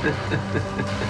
เ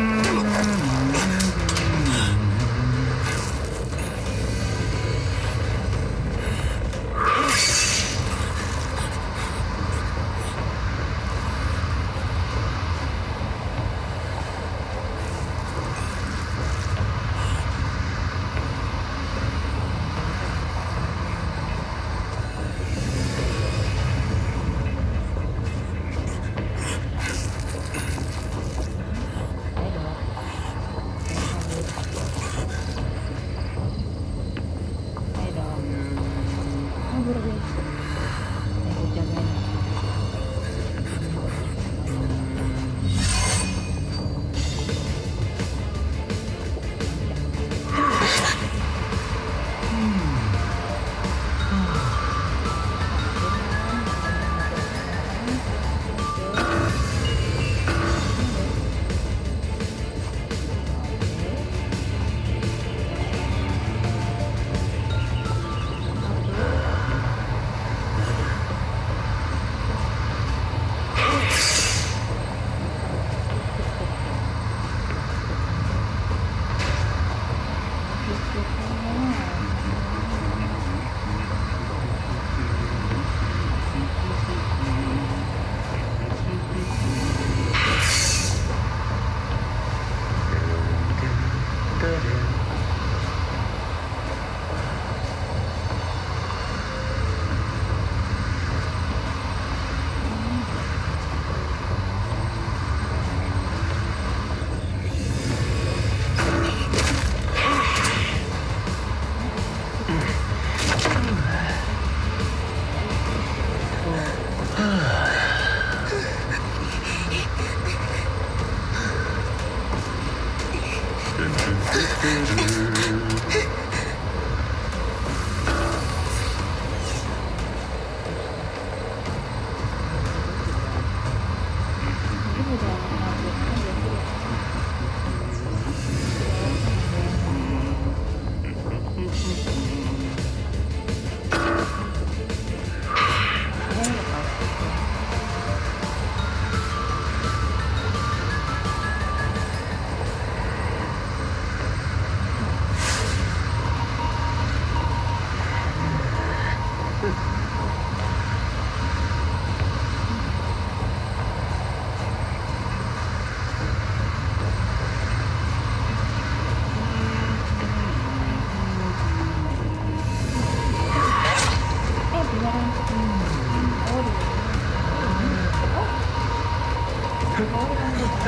Mm-hmm.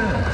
Hai